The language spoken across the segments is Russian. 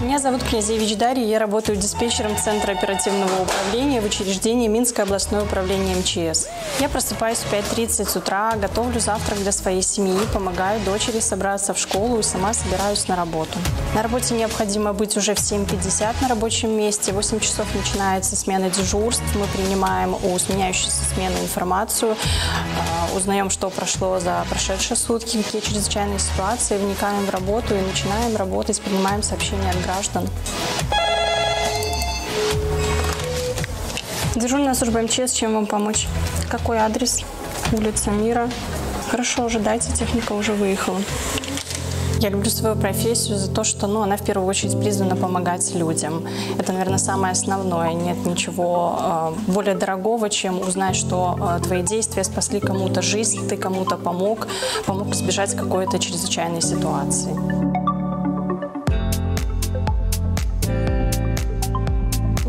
Меня зовут Князевич Дарья, я работаю диспетчером Центра оперативного управления в учреждении Минское областное управление МЧС. Я просыпаюсь в 5.30 с утра, готовлю завтрак для своей семьи, помогаю дочери собраться в школу и сама собираюсь на работу. На работе необходимо быть уже в 7.50 на рабочем месте. В 8 часов начинается смена дежурств. Мы принимаем у сменяющейся смены информацию, э, узнаем, что прошло за прошедшие сутки, какие чрезвычайные ситуации, вникаем в работу и начинаем работать, принимаем сообщения от граждан. Дежурная служба МЧС, чем вам помочь? Какой адрес? Улица Мира. Хорошо, ожидайте, техника уже выехала. Я люблю свою профессию за то, что ну, она в первую очередь призвана помогать людям. Это, наверное, самое основное. Нет ничего э, более дорогого, чем узнать, что э, твои действия спасли кому-то жизнь, ты кому-то помог, помог избежать какой-то чрезвычайной ситуации.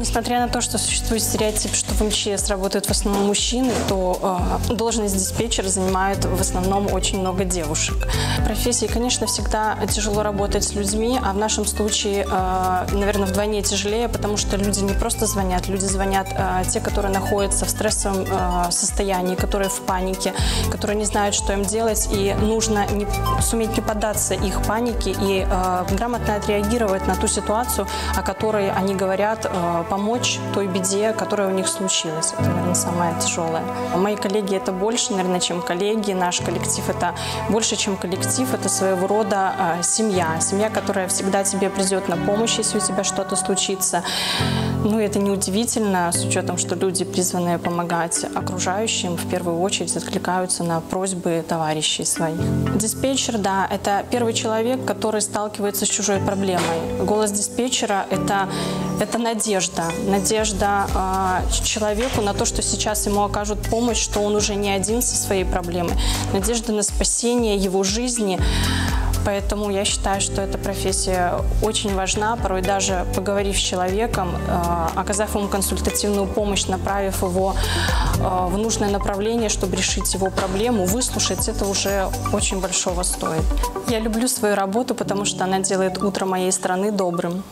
Несмотря на то, что существует стереотип, что в МЧС работают в основном мужчины, то э, должность диспетчера занимает в основном очень много девушек. В профессии, конечно, всегда тяжело работать с людьми, а в нашем случае, э, наверное, вдвойне тяжелее, потому что люди не просто звонят, люди звонят э, те, которые находятся в стрессовом э, состоянии, которые в панике, которые не знают, что им делать, и нужно не, суметь не поддаться их панике и э, грамотно отреагировать на ту ситуацию, о которой они говорят, э, помочь той беде, которая у них случилась. Это, наверное, самое тяжелое. Мои коллеги это больше, наверное, чем коллеги. Наш коллектив это больше, чем коллектив. Это своего рода э, семья. Семья, которая всегда тебе придет на помощь, если у тебя что-то случится. Ну, это неудивительно, с учетом, что люди, призванные помогать окружающим, в первую очередь откликаются на просьбы товарищей своих. Диспетчер, да, это первый человек, который сталкивается с чужой проблемой. Голос диспетчера – это, это надежда. Надежда э, человеку на то, что сейчас ему окажут помощь, что он уже не один со своей проблемой. Надежда на спасение его жизни – Поэтому я считаю, что эта профессия очень важна. Порой даже поговорив с человеком, э, оказав ему консультативную помощь, направив его э, в нужное направление, чтобы решить его проблему, выслушать, это уже очень большого стоит. Я люблю свою работу, потому что она делает утро моей страны добрым.